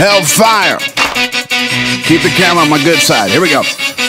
Hellfyre. Keep the camera on my good side. Here we go.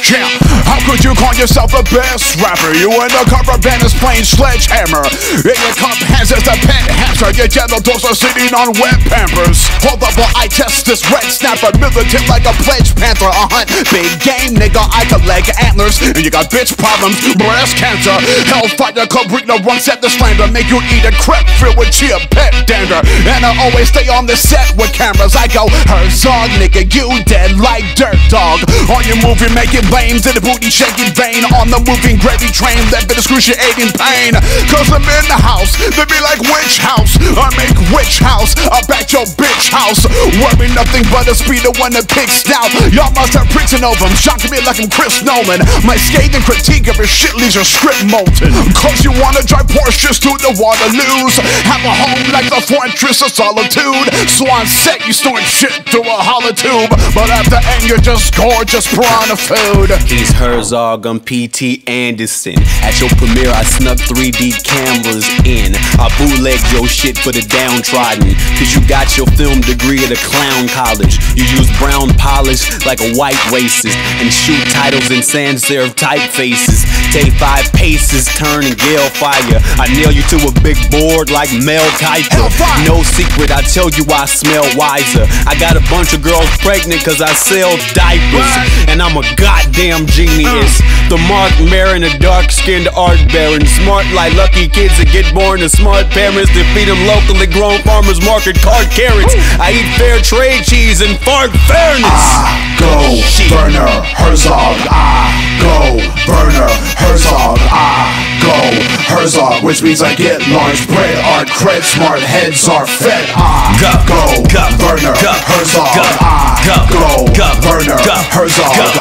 Yeah. How could you call yourself the best rapper? You in the cover band is playing sledgehammer. In your cup hands is a pet hamster. Your genitals are sitting on wet pampers. Hold up while I test this red snapper. Militant like a pledge panther. I hunt big game, nigga. I collect antlers. And you got bitch problems, breast cancer. Hellfyre Cabrina runs at the slander. Make you eat a crepe filled with chia pet dander. And I always stay on the set with cameras. I go, Herzog, nigga, you dead like dirt dog. On your movie, make it flames in the booty shaking vein on the moving gravy train that been excruciating pain. Cause I'm in the house, they be like witch house. I make witch house, I back your bitch house. Worry nothing but a speeder when the pig snout. Y'all must have printing over them, shocking me like I'm Chris Nolan. My scathing critique of your shit leaves your script molten. Cause you wanna drive Porsches to the Waterloos. Have a home like the fortress of solitude. So on set, you snort shit through a hollow tube. But at the end, you're just gorgeous piranha food. He's Herzog, um, I'm P.T. Anderson. At your premiere, I snuck 3D cameras in. I bootlegged your shit for the downtrodden. Cause you got your film degree at a clown college. You use brown polish like a white racist. And shoot titles in sans serif typefaces. Take five paces, turn and gale fire. I nail you to a big board like Mel Kiper. No secret, I tell you I smell wiser. I got a bunch of girls pregnant cause I sell diapers. And I'm a goddamn genius. Uh. The Marc Maron, a dark skinned art baron. Smart like lucky kids that get born to smart parents that feed them locally grown farmers market card carrots. I eat fair trade cheese and fart fairness. Ah. Go Werner Herzog. I go Werner Herzog. I go Herzog, which means I get large bread. Our cred, smart heads are fed. I go, go Werner Herzog. I go, go Werner Herzog.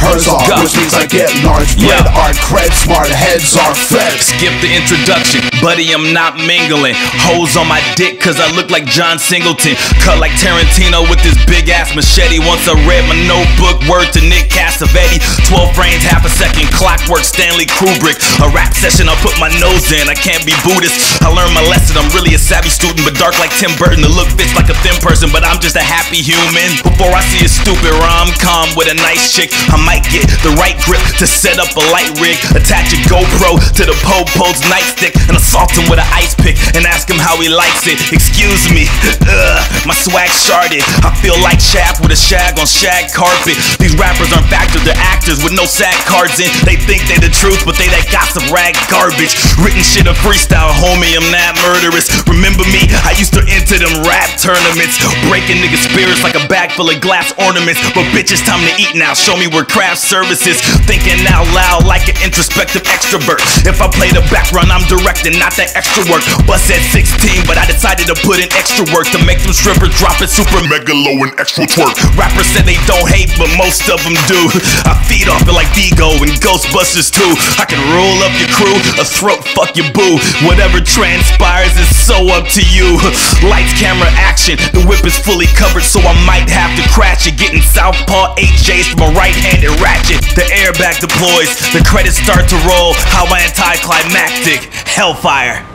Herzog, go. which means I get large bread. Yeah. Art cred, smart heads are fed. Skip the introduction, buddy, I'm not mingling. Hoes on my dick, cause I look like John Singleton. Cut like Tarantino with this big ass machete. Once I read my notebook, word to Nick Cassavetes. 12 frames, half a second, clockwork, Stanley Kubrick. A rap session, I put my nose in. I can't be Buddhist. I learned my lesson, I'm really a savvy student, but dark like Tim Burton. The look fits like a thin person, but I'm just a happy human. Before I see a stupid rom com with a nice nice chick, I might get the right grip to set up a light rig. Attach a GoPro to the po-po's nightstick and assault him with an ice pick and ask him how he likes it. Excuse me, ugh, uh, my swag sharded. I feel like Shaft with a shag on shag carpet. These rappers aren't factors, they're actors with no SAG cards in. They think they the truth, but they that gossip rag garbage. Written shit a freestyle, homie, I'm not murderous. Remember me? I used to enter them rap tournaments, breaking niggas' spirits like a bag full of glass ornaments. But bitch, it's time to eat now now. Show me where craft services. Thinking out loud like an introspective extrovert. If I play the background, I'm directing, not that extra work. Bust at 16, but I decided to put in extra work to make them strippers drop it super megalo and extra twerk. Rappers said they don't hate, but most of them do. I feed off it like Vigo and Ghostbusters too. I can roll up your crew, a throat fuck your boo. Whatever transpires is so up to you. Lights, camera, action. The whip is fully covered, so I might have to crash it. Getting Southpaw AJ's from a right-handed ratchet. The airbag deploys, the credits start to roll. How anticlimactic, Hellfyre.